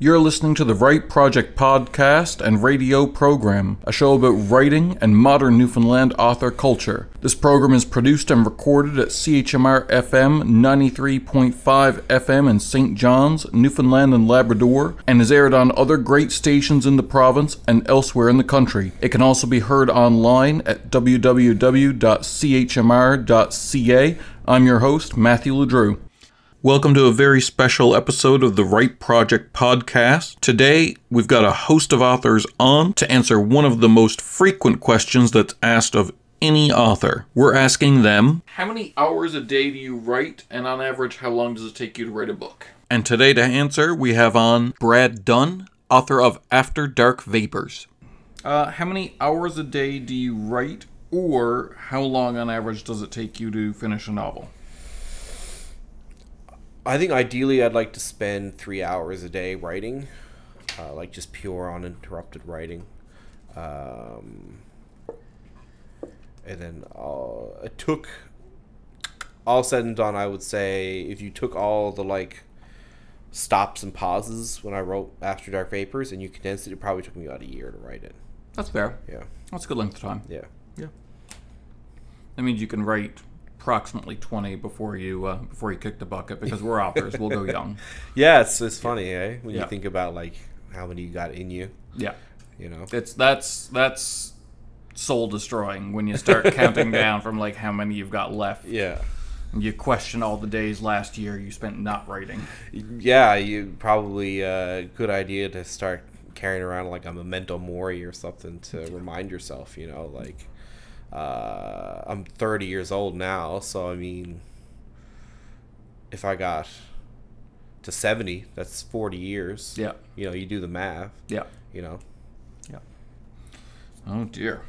You're listening to the Write Project podcast and radio program, a show about writing and modern Newfoundland author culture. This program is produced and recorded at CHMR FM 93.5 FM in St. John's, Newfoundland and Labrador, and is aired on other great stations in the province and elsewhere in the country. It can also be heard online at www.chmr.ca. I'm your host, Matthew LeDrew. Welcome to a very special episode of the Write Project podcast. Today, we've got a host of authors on to answer one of the most frequent questions that's asked of any author. We're asking them How many hours a day do you write, and on average, how long does it take you to write a book? And today, to answer, we have on Brad Dunne, author of After Dark Vapors. Uh, how many hours a day do you write, or how long on average does it take you to finish a novel? I think ideally I'd like to spend three hours a day writing, uh, like just pure uninterrupted writing. Um, and then uh, it took all said and done. I would say if you took all the like stops and pauses when I wrote After Dark Vapors and you condensed it, it probably took me about a year to write it. That's fair. Yeah. That's a good length of time. Yeah. Yeah. That means you can write approximately 20 before you uh, before you kick the bucket because we're authors. we'll go young. Yeah, it's it's funny, eh? When Yeah. you think about like how many you got in you, Yeah. you know. It's that's that's soul destroying when you start counting down from like how many you've got left. Yeah. And you question all the days last year you spent not writing. Yeah, you probably a good idea to start carrying around like a memento mori or something to remind yourself. You know, like uh, I'm 30 years old now, so I mean, if I got to 70, that's 40 years. Yeah. You know, you do the math. Yeah. You know. Yeah. Oh dear.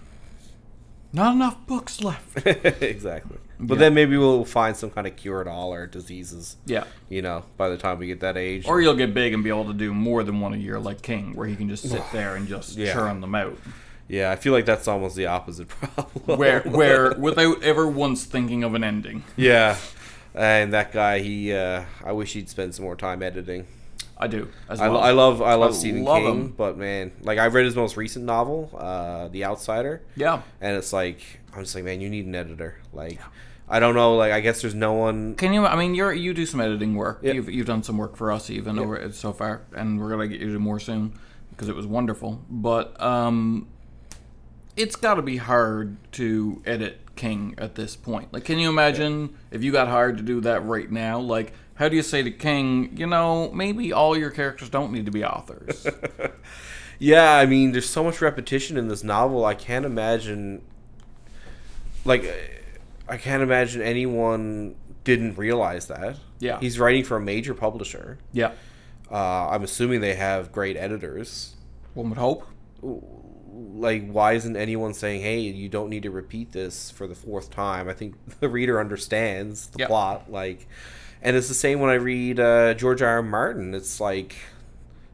Not enough books left. exactly. But Yeah. then maybe we'll find some kind of cure to all our diseases. Yeah. You know, by the time we get that age. Or you'll get big and be able to do more than one a year like King, where he can just sit there and just Yeah. churn them out. Yeah, I feel like that's almost the opposite problem. Where where without ever once thinking of an ending. Yeah, and that guy, he, uh, I wish he'd spend some more time editing. I do. As I, well. I love, I love I Stephen love King, him. but man, like I've read his most recent novel, uh, The Outsider, Yeah. and it's like I'm just like, man, you need an editor. Like, I don't know, like I guess there's no one. Can you? I mean, you're you do some editing work. Yeah. You've you've done some work for us even over so far, and we're gonna get you to do more soon because it was wonderful. But um, it's got to be hard to edit King at this point. Like, can you imagine if you got hired to do that right now? Like, how do you say to King, you know, maybe all your characters don't need to be authors? Yeah, I mean, there's so much repetition in this novel. I can't imagine, like, I can't imagine anyone didn't realize that. Yeah. he's writing for a major publisher. yeah, Uh, I'm assuming they have great editors. one would hope. Like, why isn't anyone saying, "Hey, you don't need to repeat this for the fourth time"? I think the reader understands the Yeah. plot. Like, and it's the same when I read uh, George R. R. Martin. It's like,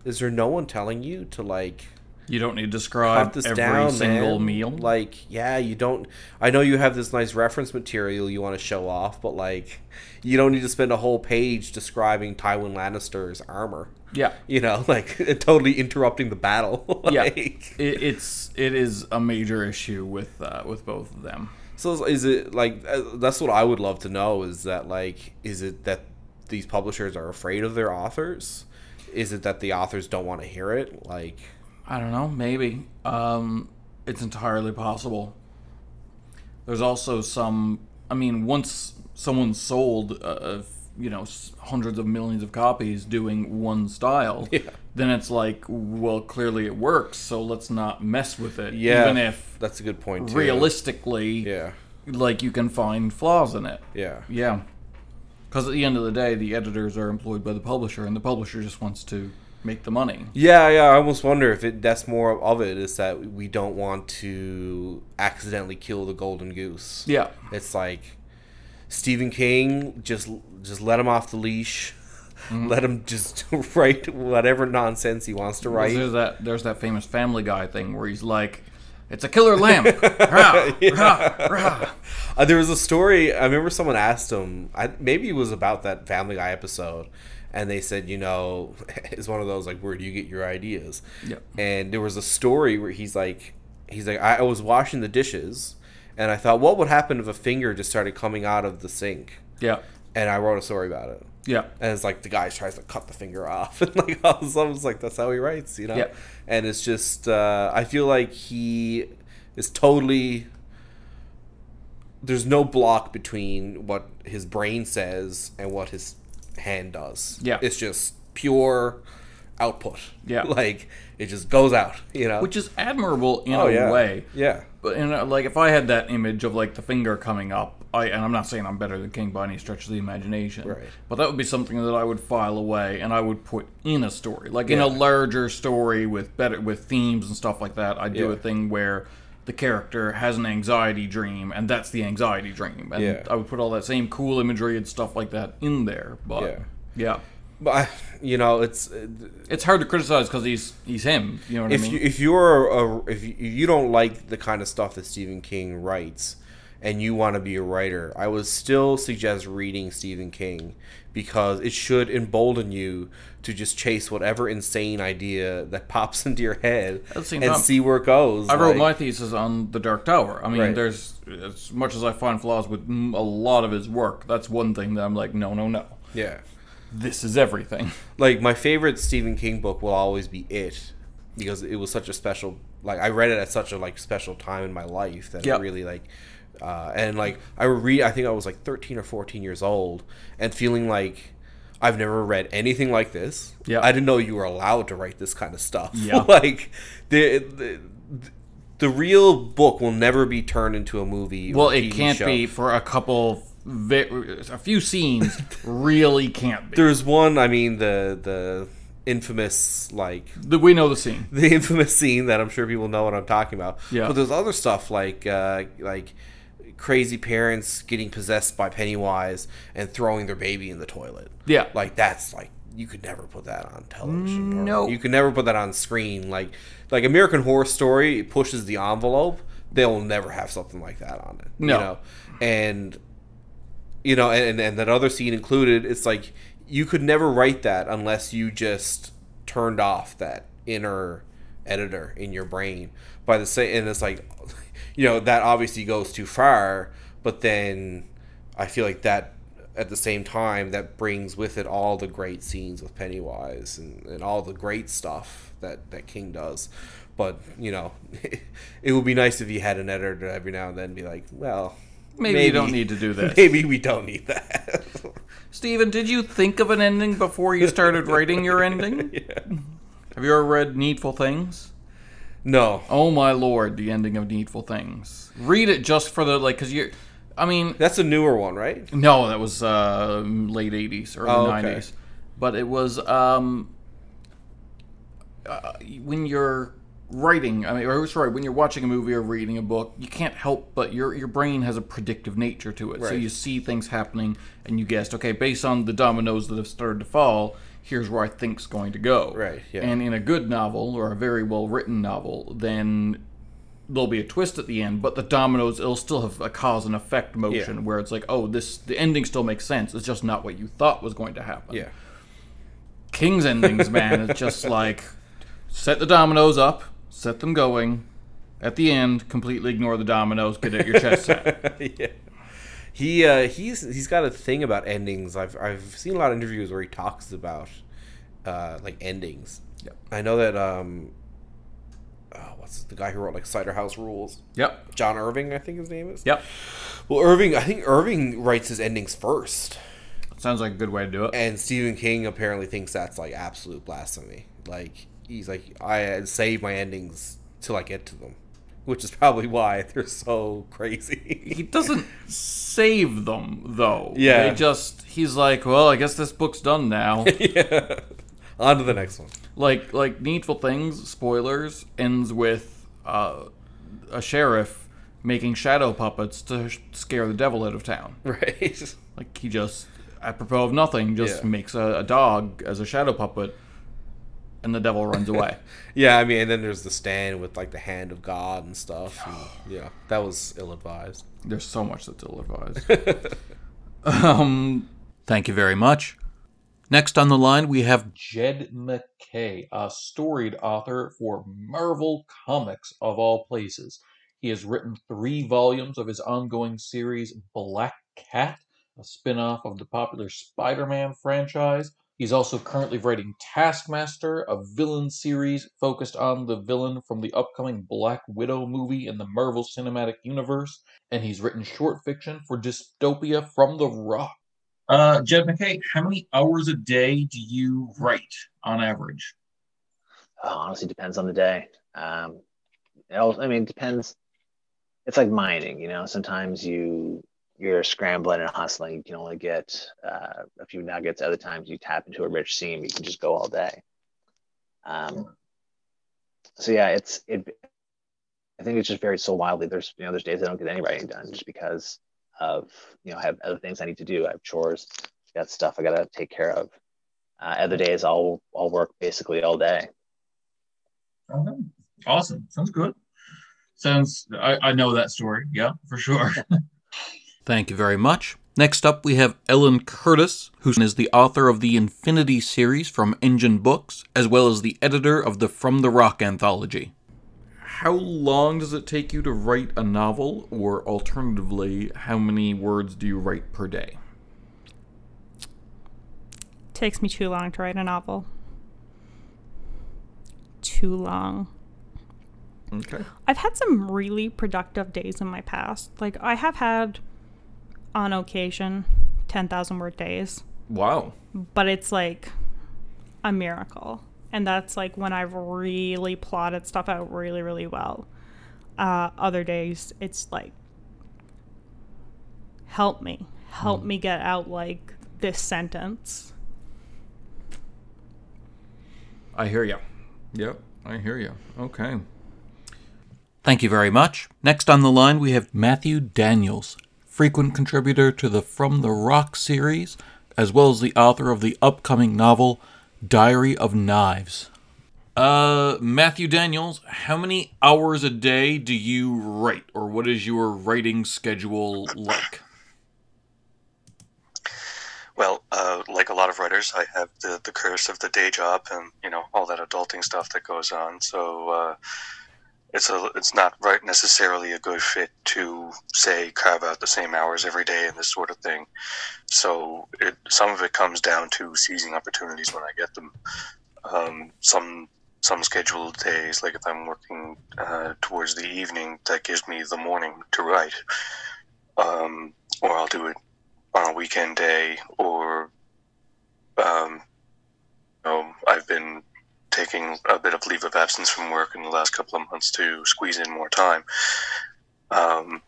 is there no one telling you to like You don't need to describe this every down, single man? meal. Like, yeah, you don't. I know you have this nice reference material you want to show off, but like, you don't need to spend a whole page describing Tywin Lannister's armor. Yeah, You know, like totally interrupting the battle. yeah. It, it's it is a major issue with uh, with both of them. So is- it like uh, that's what I would love to know is that like is it that these publishers are afraid of their authors? Is it that the authors don't want to hear it? Like I don't know. Maybe um, it's entirely possible. There's also some. I mean, once someone's sold, a, you know, hundreds of millions of copies doing one style, Yeah. then it's like, well, clearly it works. So let's not mess with it. yeah, Even if that's a good point too. realistically, Yeah. like you can find flaws in it. Yeah. Yeah. Because at the end of the day, the editors are employed by the publisher, and the publisher just wants to make the money. Yeah, yeah. I almost wonder if it that's more of it is that we don't want to accidentally kill the golden goose. Yeah. It's like Stephen King just just let him off the leash. Mm-hmm. Let him just write whatever nonsense he wants to write. There's that there's that famous Family Guy thing where he's like, "It's a killer lamp." Rah, rah, rah. Uh, there was a story. I remember someone asked him. I, maybe it was about that Family Guy episode, and they said, you know, it's one of those like, where do you get your ideas? Yep. And there was a story where he's like, he's like, I was washing the dishes, and I thought, what would happen if a finger just started coming out of the sink? Yeah. And I wrote a story about it. Yeah. And it's like the guy tries to cut the finger off, and like all of a sudden, it's like that's how he writes, you know. Yeah. And it's just, uh, I feel like he is totally. There's no block between what his brain says and what his hand does. Yeah. It's just pure output. Yeah. Like it just goes out, you know. Which is admirable in oh a yeah. way. Yeah. But in a, like, if I had that image of like the finger coming up, I and I'm not saying I'm better than King by any stretch of the imagination, Right. But that would be something that I would file away and I would put in a story, like in a larger story with better with themes and stuff like that. I'd do Yeah. a thing where the character has an anxiety dream, and that's the anxiety dream, and Yeah. I would put all that same cool imagery and stuff like that in there. But Yeah. yeah, I, you know, it's uh, it's hard to criticize because he's he's him. You know what if I mean? you if you're a, if you, you don't like the kind of stuff that Stephen King writes and you want to be a writer, I would still suggest reading Stephen King because it should embolden you to just chase whatever insane idea that pops into your head At the same and see where it goes. I wrote Like, my thesis on the Dark Tower. I mean, Right. there's as much as I find flaws with a lot of his work. That's one thing that I'm like, no, no, no. yeah. This is everything. like my favorite Stephen King book will always be It because it was such a special like I read it at such a like special time in my life that Yep. it really like uh, and like I read I think I was like 13 or 14 years old and feeling like I've never read anything like this. Yeah. I didn't know you were allowed to write this kind of stuff. Yeah. like the, the the real book will never be turned into a movie. Well, a it can't show. be for a couple, a few scenes. really can't be. There's one. I mean the the infamous like The- we know the scene. the infamous scene that I'm sure people know what I'm talking about. Yeah. But there's other stuff like uh, like crazy parents getting possessed by Pennywise and throwing their baby in the toilet. Yeah. Like that's like you could never put that on television. No. You could never put that on screen. Like like American Horror Story pushes the envelope. They'll never have something like that on it. No. You know? And you know, and, and that other scene included, it's like you could never write that unless you just turned off that inner editor in your brain. By the same and it's like you know that obviously goes too far but then i feel like that at the same time that brings with it all the great scenes with pennywise and, and all the great stuff that that king does. But you know it would be nice if you had an editor every now and then be like well Maybe, you don't need to do this. maybe we don't need that Steven, did you think of an ending before you started writing your ending? yeah. Have you ever read Needful Things? no Oh my lord, the ending of Needful Things. Read it just for the like, because you're. I mean, that's a newer one right no, that was uh, late '80s, early Oh, okay. '90s, but it was um, uh, when you're writing. I mean, or sorry, when you're watching a movie or reading a book, you can't help but your your brain has a predictive nature to it. Right. So you see things happening, and you guessed, okay, based on the dominoes that have started to fall. Here's where I think's going to go. Right, yeah. And in a good novel or a very well written novel, then there'll be a twist at the end, but the dominoes it'll still have a cause and effect motion Yeah. where it's like, oh, this the ending still makes sense. It's just not what you thought was going to happen. yeah King's endings, man, it's just like set the dominoes up, set them going. At the end, completely ignore the dominoes, get at your chest set. yeah. He uh, he's he's got a thing about endings. I've I've seen a lot of interviews where he talks about uh, like endings. Yep. I know that um, oh, what's the guy who wrote like Cider House Rules? Yep. John Irving, I think his name is. Yep. Well, Irving, I think Irving writes his endings first, Sounds like a good way to do it. and Stephen King apparently thinks that's like absolute blasphemy. Like he's like I save my endings till I get to them, which is probably why they're so crazy. He doesn't save them though. Yeah. They just he's like, well, I guess this book's done now. yeah. On to the next one. like like needful things spoilers ends with uh, a sheriff making shadow puppets to scare the devil out of town Right. like he just apropos of nothing just Yeah. makes a, a dog as a shadow puppet and the devil runs away yeah, I mean, and then there's the stand with like the hand of God and stuff. and, yeah, that was ill advised. there's so much that's ill advised um thank you very much Next on the line, we have Jed MacKay, a storied author for Marvel Comics of all places. He has written three volumes of his ongoing series Black Cat, a spin off of the popular Spider Man franchise. He's also currently writing Taskmaster, a villain series focused on the villain from the upcoming Black Widow movie in the Marvel Cinematic Universe, and he's written short fiction for Dystopia from the Rock. Uh, Jed MacKay, how many hours a day do you write on average? Oh, honestly, depends on the day. Um, it all, I mean, it depends. It's like mining, you know. Sometimes you you're scrambling and hustling. You can only get uh, a few nuggets. Other times you tap into a rich seam. You can just go all day. Um, so yeah, it's it. I think it's just varies so wildly. There's you know there's days I don't get any writing done just because of you know I have other things I need to do. I have chores, got stuff I gotta take care of. Uh, other days I'll I'll work basically all day. Okay. Awesome. Sounds good. Sounds I, I know that story. Yeah, for sure. Thank you very much. Next up, we have Ellen Curtis, who is the author of the Infinity series from Engen Books, as well as the editor of the From the Rock anthology how long does it take you to write a novel, or alternatively, how many words do you write per day? Takes me too long to write a novel. Too long. Okay. I've had some really productive days in my past. Like I have had on occasion 10,000 word days. Wow. But it's like a miracle and that's like when I've really plotted stuff out really, really well. Uh, other days, it's like, help me, help mm. me get out like this sentence. I hear you. Yep, I hear you. Okay. Thank you very much. Next on the line, we have Matthew Daniels, frequent contributor to the From the Rock series, as well as the author of the upcoming novel Diary of Knives. Uh, Matthew Daniels, how many hours a day do you write, or what is your writing schedule like? Well, uh, like a lot of writers, I have the, the curse of the day job and you know all that adulting stuff that goes on. So uh, it's a it's not right necessarily a good fit to say carve out the same hours every day and this sort of thing. So it, some of it comes down to seizing opportunities when I get them. Um, some some scheduled days, like if I'm working uh, towards the evening, that gives me the morning to write. Um, or I'll do it on a weekend day, or um, you know, I've been taking a bit of leave of absence from work in the last couple of months to squeeze in more time. Um,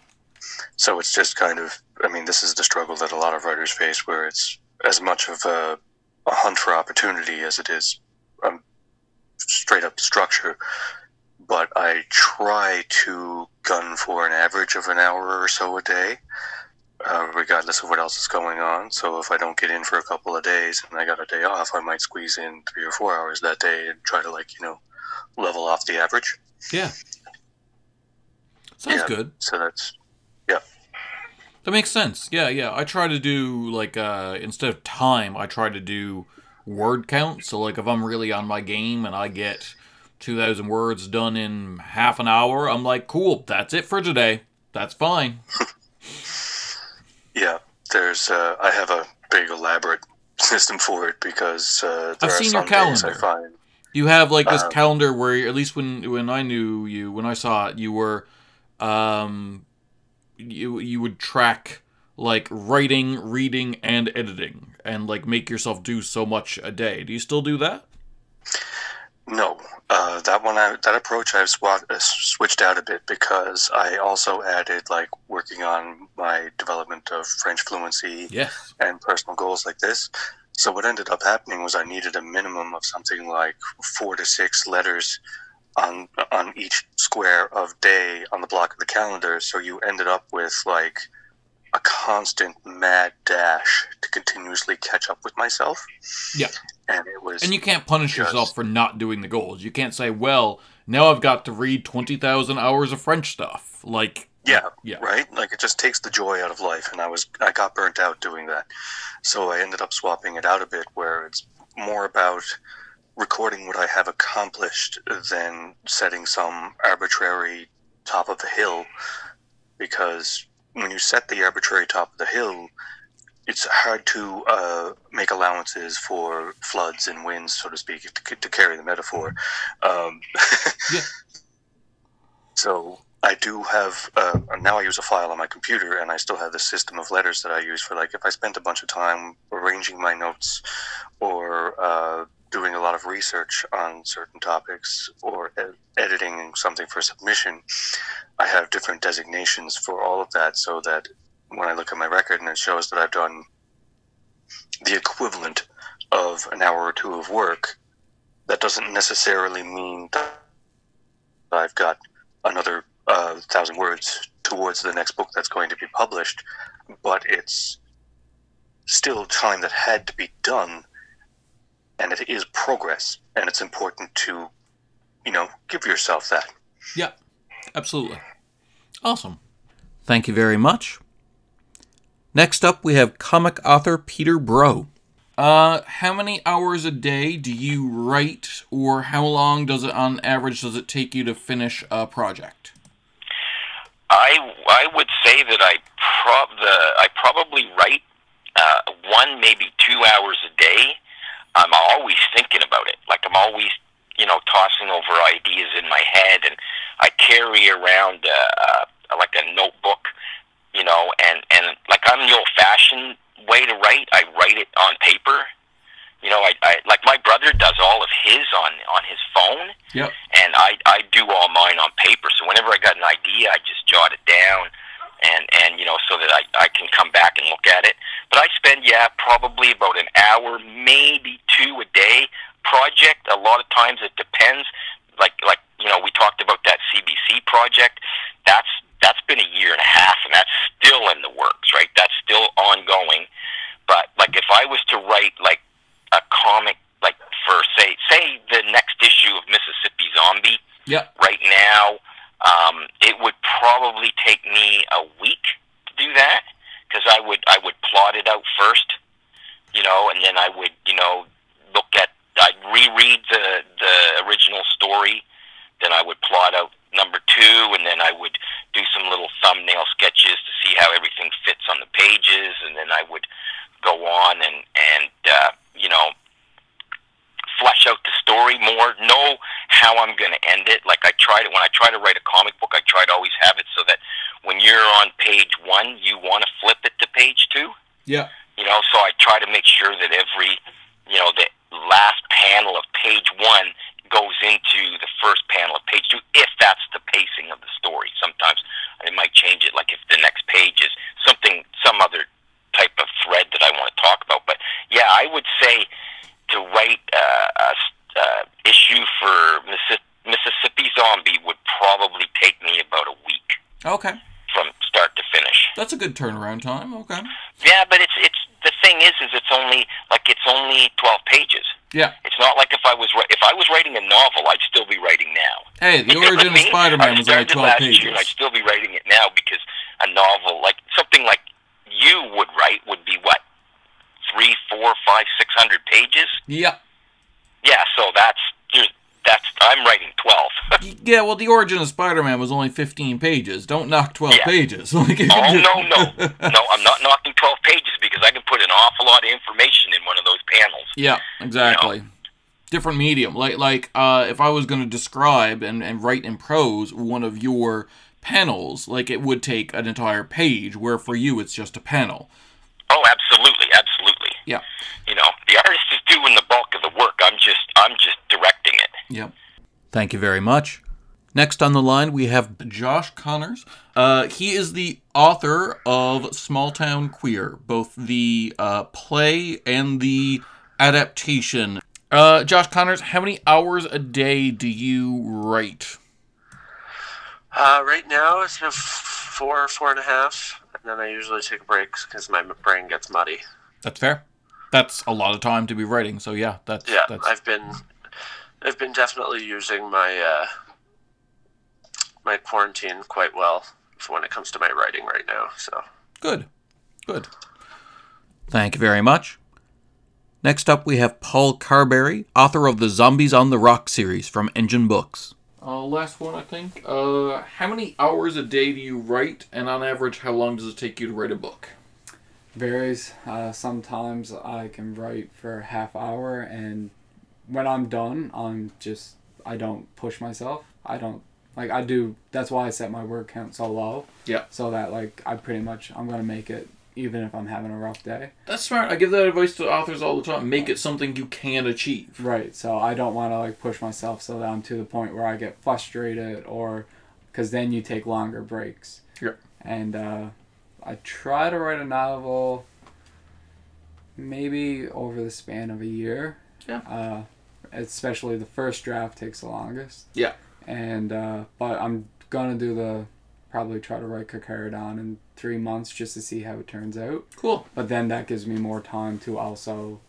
so it's just kind of, I mean, this is the struggle that a lot of writers face, where it's as much of a, a hunt for opportunity as it is um, straight up structure. But I try to gun for an average of an hour or so a day uh, regardless of what else is going on. So if I don't get in for a couple of days and I got a day off, I might squeeze in three or four hours that day and try to like you know level off the average. Yeah, sounds yeah, good. So that's yeah. That makes sense. Yeah, yeah. I try to do like uh instead of time, I try to do word count. So like if I'm really on my game and I get 2000 words done in half an hour, I'm like, "Cool, that's it for today. That's fine." Yeah, there's. Uh, I have a big elaborate system for it because uh, I've seen your calendar. I find you have like this um, calendar where, at least when when I knew you, when I saw it, you were, um, you you would track like writing, reading, and editing, and like make yourself do so much a day. Do you still do that? No, uh, that one, I, that approach, I've swat, uh, switched out a bit because I also added like working on my development of French fluency yes. and personal goals like this. So what ended up happening was I needed a minimum of something like four to six letters on on each square of day on the block of the calendar. So you ended up with like a constant mad dash to continuously catch up with myself. Yeah. And it was And you can't punish just, yourself for not doing the goals. You can't say, "Well, now I've got to read 20,000 hours of French stuff." Like Yeah, Yeah. right. Like it just takes the joy out of life, and I was I got burnt out doing that, so I ended up swapping it out a bit, where it's more about recording what I have accomplished than setting some arbitrary top of the hill, because when you set the arbitrary top of the hill, it's hard to uh, make allowances for floods and winds, so to speak, to, to carry the metaphor. Um, Yeah. So I do have uh, now. I use a file on my computer, and I still have the system of letters that I use for like if I spent a bunch of time arranging my notes or uh, doing a lot of research on certain topics or ed- editing something for submission. I have different designations for all of that, so that when I look at my record and it shows that I've done the equivalent of an hour or two of work, that doesn't necessarily mean that I've got another uh, thousand words towards the next book that's going to be published, but it's still time that had to be done, and it is progress, and it's important to, you know, give yourself that. Yeah, absolutely. Awesome. Thank you very much. Next up, we have comic author Peter Breau. Uh, how many hours a day do you write, or how long does it, on average, does it take you to finish a project? I I would say that I prob the I probably write uh, one maybe two hours a day. I'm always thinking about it. Like I'm always you know tossing over ideas in my head, and I carry around uh, uh, like a notebook, you know, and and like I'm the old fashioned way to write. I write it on paper. You know, I, I like my brother does all of his on on his phone Yep. and I I do all mine on paper. So whenever I got an idea, I just jot it down, and and you know so that I I can come back and look at it. But I spend yeah probably about an hour, maybe two a day project. A lot of times it depends. Like like you know we talked about that CBC project. That's that's been a year and a half, and that's still in the works, right? That's still ongoing. But like if I was to write like a comic like for say say the next issue of Mississippi Zombie Yep. right now, um, it would probably take me a week to do that because I would I would plot it out first, you know, and then I would you know look at I'd reread the the original story, then I would plot out number two, and then I would do some little thumbnail sketches to see how everything fits on the pages, and then I would go on and and uh, you know flesh out the story more, know how I'm going to end it. Like I try to when I try to write a comic book, I try to always have it so that when you're on page one, you want to flip it to page two. Yeah. You know, so I try to make sure that every, you know, the last panel of page one goes into the first panel of page two, if that's the pacing of the story. Sometimes I might change it, like if the next page is something, some other type of thread that I want to talk about. But yeah, I would say to write uh, a s- uh, issue for Missi- Mississippi Zombie would probably take me about a week Okay. from start to finish. That's a good turnaround time. Okay. Yeah, but it's it's the thing is is it's only like it's only twelve pages. Yeah. It's not like if I was if I was writing a novel, I'd still be writing now. Hey, the origin of? Spider-Man was only 12 pages. Year 12. yeah, well, the origin of Spider-Man was only 15 pages. Don't knock 12 yeah. pages. Like, oh, just... no, no. No, I'm not knocking 12 pages because I can put an awful lot of information in one of those panels. Yeah, exactly. You know? Different medium. Like, like uh, if I was going to describe and, and write in prose one of your panels, like it would take an entire page, where for you it's just a panel. Oh, absolutely, absolutely. Yeah. You know, the artist is doing the bulk of the work. I'm just, I'm just directing it. Yep. Yeah. Thank you very much. Next on the line, we have Josh Connors. Uh, he is the author of Small Town Queer, both the uh, play and the adaptation. Uh, Josh Connors, how many hours a day do you write? Uh, right now it's been four, four and a half, and then I usually take breaks because my brain gets muddy. That's fair. That's a lot of time to be writing. So yeah, that's Yeah, that's I've been, I've been definitely using my uh, my quarantine quite well. when it comes to my writing right now. So Good. Good. Thank you very much. Next up, we have Paul Carberry, author of the Zombies on the Rock series from Engen Books. Uh, last one, I think. Uh, how many hours a day do you write, and on average, how long does it take you to write a book? varies. Uh, sometimes I can write for a half hour, and when I'm done, I'm just I don't push myself. I don't like I do. That's why I set my word count so low. Yeah. So that like I pretty much I'm gonna make it even if I'm having a rough day. That's smart. I give that advice to authors all the time. Make it something you can achieve. Right. So I don't want to like push myself so that I'm to the point where I get frustrated or because then you take longer breaks. Yeah. And uh, I try to write a novel maybe over the span of a year. Yeah. Uh, especially the first draft takes the longest. Yeah. And uh, but I'm gonna do the probably try to write Carcharodon in three months just to see how it turns out. Cool. But then that gives me more time to also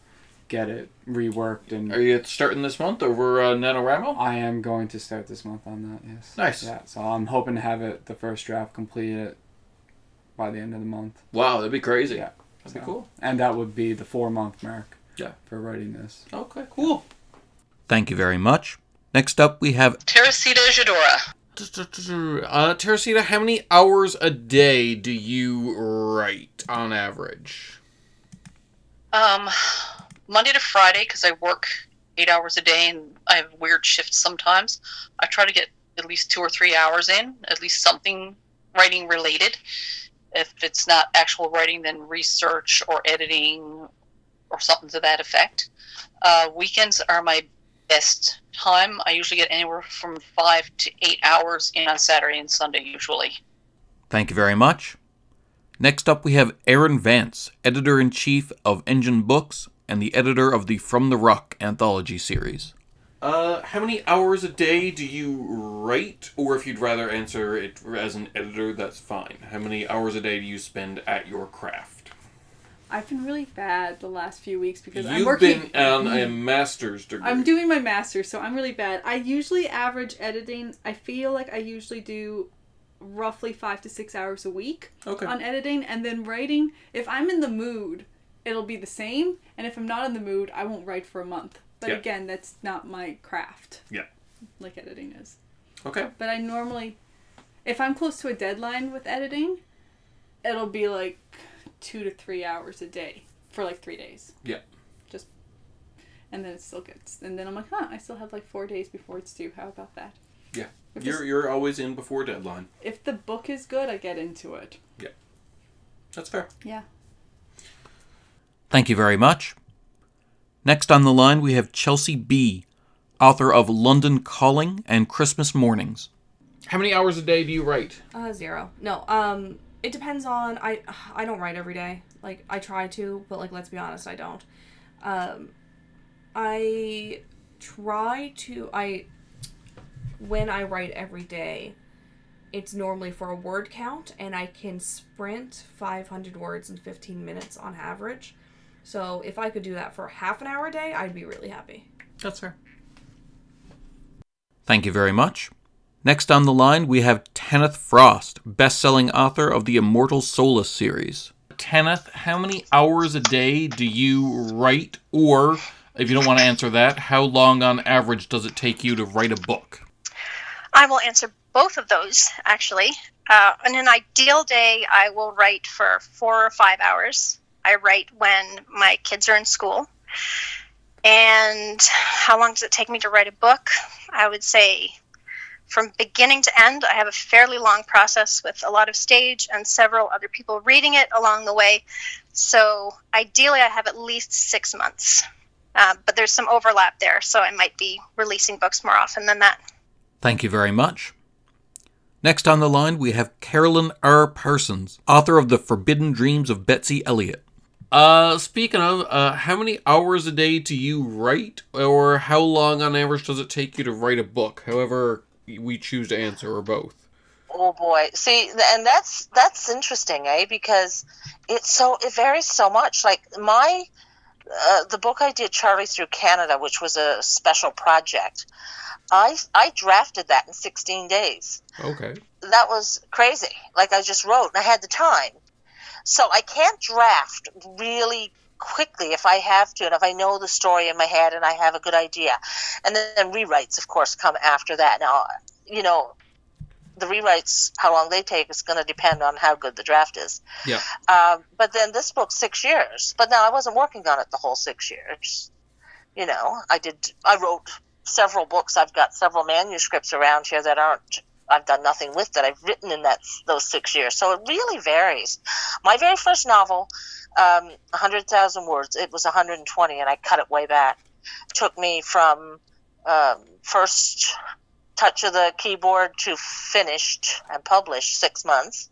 get it reworked and Are you starting this month over uh, NaNoWriMo? I am going to start this month on that. Yes. Nice. Yeah. So I'm hoping to have it the first draft completed by the end of the month. Wow, that'd be crazy. Yeah. That'd be cool. And that would be the four month mark. Yeah. For writing this. Okay, cool. Thank you very much. Next up, we have Teresita Dziadura. uh, Teresita. How many hours a day do you write on average? Um, Monday to Friday, because I work eight hours a day and I have weird shifts sometimes. I try to get at least two or three hours in, at least something writing related. If it's not actual writing, then research or editing or something to that effect. Uh, weekends are my best time. I usually get anywhere from five to eight hours in on Saturday and Sunday, usually. Thank you very much. Next up, we have Erin Vance, editor in chief of Engen Books and the editor of the From the Rock anthology series. Uh, how many hours a day do you write? Or if you'd rather answer it as an editor, that's fine. How many hours a day do you spend at your craft? I've been really bad the last few weeks because I'm You've working. been on a mm-hmm. master's degree. I'm doing my master's, so I'm really bad. I usually average editing. I feel like I usually do roughly five to six hours a week Okay. on editing, and then writing. If I'm in the mood, it'll be the same, and if I'm not in the mood, I won't write for a month. But Yeah. again, that's not my craft. Yeah. Like editing is. Okay. But I normally, if I'm close to a deadline with editing, it'll be like two to three hours a day for like three days. Yeah. Just, and then it still gets, and then I'm like, huh, I still have like four days before it's due. How about that? Yeah. If, You're, this- you're always in before deadline. if the book is good, I get into it. Yeah. That's fair. Yeah. Thank you very much. Next on the line, we have Chelsea Bee, author of London Calling and Christmas Mornings. How many hours a day do you write? Uh, zero. No. Um, it depends on. I I don't write every day. Like I try to, but like let's be honest, I don't. Um, I try to. I when I write every day, it's normally for a word count, and I can sprint 500 words in 15 minutes on average. So if I could do that for half an hour a day, I'd be really happy. That's fair. Thank you very much. Next on the line, we have Tanith Frost, best-selling author of the Immortal Souls series. Tanith, how many hours a day do you write? Or, if you don't want to answer that, how long on average does it take you to write a book? I will answer both of those, actually. Uh, on an ideal day, I will write for four or five hours. I write when my kids are in school. And how long does it take me to write a book? I would say from beginning to end, I have a fairly long process with a lot of stage and several other people reading it along the way. So ideally, I have at least six months. Uh, but there's some overlap there, so I might be releasing books more often than that. Thank you very much. Next on the line, we have Carolyn R. Parsons, author of The Forbidden Dreams of Betsy Elliott. Uh, speaking of, uh, how many hours a day do you write, or how long on average does it take you to write a book? However, we choose to answer, or both. Oh boy. See, and that's that's interesting, eh? Because it's so it varies so much. Like my uh, the book I did, Charlie Through Canada, which was a special project, I I drafted that in 16 days. Okay. That was crazy. Like I just wrote, and I had the time. So I can't draft really quickly if I have to, and if I know the story in my head and I have a good idea. And then, then rewrites, of course, come after that. Now, you know, the rewrites, how long they take is going to depend on how good the draft is. Yeah. Um, but then this book, six years. But now I wasn't working on it the whole six years. You know, I did. I wrote several books. I've got several manuscripts around here that aren't. I've done nothing with that I've written in that those six years. So it really varies. My very first novel, um, 100,000 words. It was 120, and I cut it way back. Took me from um, first touch of the keyboard to finished and published six months.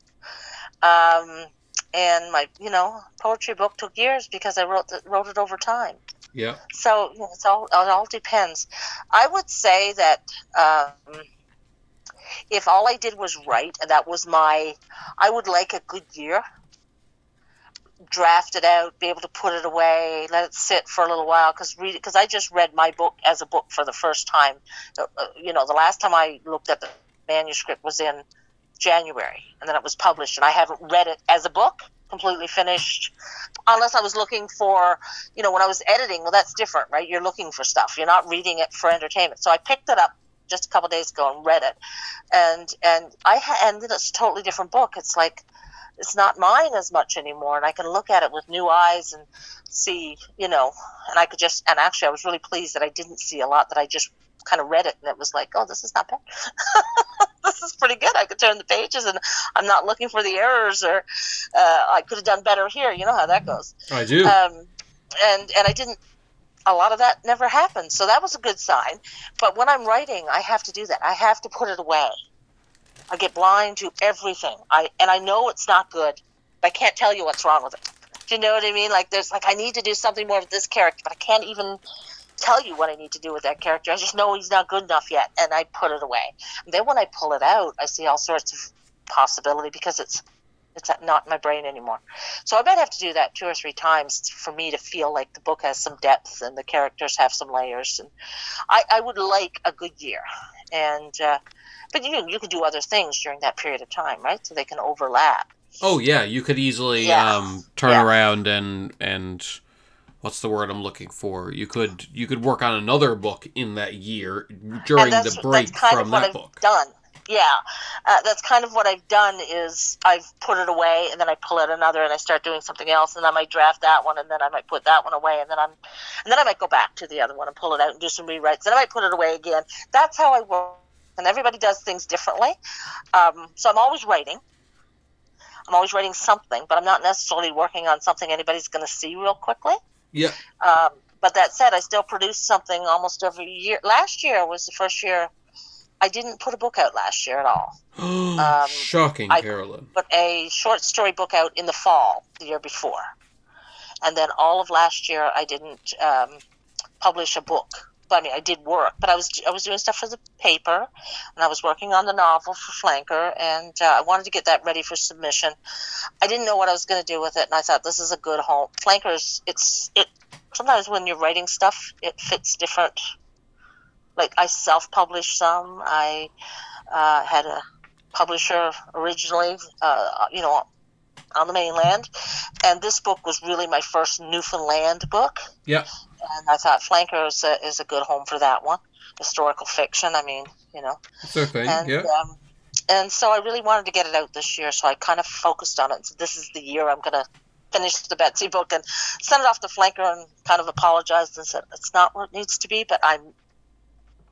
Um, and my, you know, poetry book took years because I wrote the, wrote it over time. Yeah. So you know, it's all it all depends. I would say that um, if all I did was write, and that was my, I would like a good year. Draft it out, be able to put it away, let it sit for a little while. Because read, because I just read my book as a book for the first time. Uh, uh, you know, the last time I looked at the manuscript was in January, and then it was published, and I haven't read it as a book completely finished unless i was looking for you know when i was editing well that's different right you're looking for stuff you're not reading it for entertainment so i picked it up just a couple days ago and read it and and i ha- and it's a totally different book it's like it's not mine as much anymore and i can look at it with new eyes and see you know and i could just and actually i was really pleased that i didn't see a lot that i just kind of read it and it was like oh this is not bad this is pretty good. I could turn the pages and I'm not looking for the errors or uh, I could have done better here. You know how that goes. I do. Um, and and I didn't. A lot of that never happened, so that was a good sign. But when I'm writing, I have to do that. I have to put it away. I get blind to everything. I and I know it's not good. But I can't tell you what's wrong with it. Do you know what I mean? Like there's like I need to do something more with this character, but I can't even tell you what I need to do with that character. I just know he's not good enough yet, and I put it away. And then when I pull it out, I see all sorts of possibility because it's it's not in my brain anymore. So I might have to do that two or three times for me to feel like the book has some depth and the characters have some layers. And I, I would like a good year, and uh, but you you can do other things during that period of time, right? So they can overlap. Oh yeah, you could easily Yeah. um, turn Yeah. around and and what's the word I'm looking for? You could you could work on another book in that year during the break from that I've book. done. Yeah, uh, that's kind of what I've done. Is I've put it away, and then I pull out another, and I start doing something else, and then I might draft that one, and then I might put that one away, and then I'm, and then I might go back to the other one and pull it out and do some rewrites, and I might put it away again. That's how I work, and everybody does things differently. Um, so I'm always writing. I'm always writing something, but I'm not necessarily working on something anybody's going to see real quickly. Yeah. Um, but that said, I still produce something almost every year. Last year was the first year I didn't put a book out last year at all. Um, Shocking, I Carolyn. put a short story book out in the fall the year before, and then all of last year I didn't um, publish a book. But I mean, I did work, but I was I was doing stuff for the paper, and I was working on the novel for Flanker, and uh, I wanted to get that ready for submission. I didn't know what I was going to do with it, and I thought this is a good home. Flankers, it's it. Sometimes when you're writing stuff, it fits different. Like I self-published some. I uh, had a publisher originally, uh, you know, on the mainland, and this book was really my first Newfoundland book Yeah. and I thought Flanker is a, is a good home for that one. Historical fiction, I mean, you know. It's okay. And, yeah. um, and so I really wanted to get it out this year, so I kind of focused on it. So this is the year I'm going to finish the Betsy book and send it off to Flanker and kind of apologized and said it's not what it needs to be, but I'm,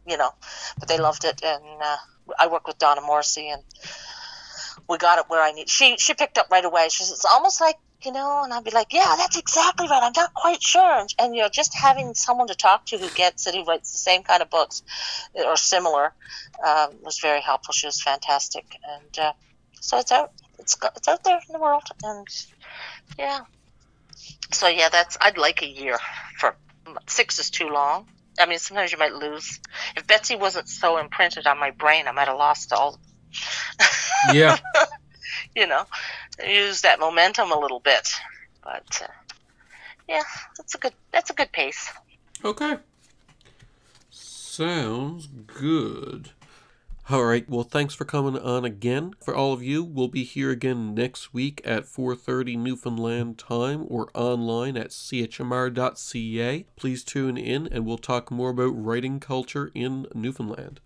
you know, but they loved it, and uh, I worked with Donna Morrissey, and we got it where I need. She she picked up right away. She says it's almost like you know, and I'd be like, yeah, that's exactly right. I'm not quite sure, and, and you know, just having someone to talk to who gets it, who writes the same kind of books or similar, um, was very helpful. She was fantastic, and uh, so it's out. It's it's out there in the world, and yeah. So yeah, that's I'd like a year for six is too long. I mean, sometimes you might lose. If Betsy wasn't so imprinted on my brain, I might have lost all. Yeah. you know, use that momentum a little bit. But uh, Yeah, that's a good that's a good pace. Okay. Sounds good. All right. Well, thanks for coming on again. For all of you, we'll be here again next week at 4:30 Newfoundland time or online at chmr.ca. Please tune in and we'll talk more about writing culture in Newfoundland.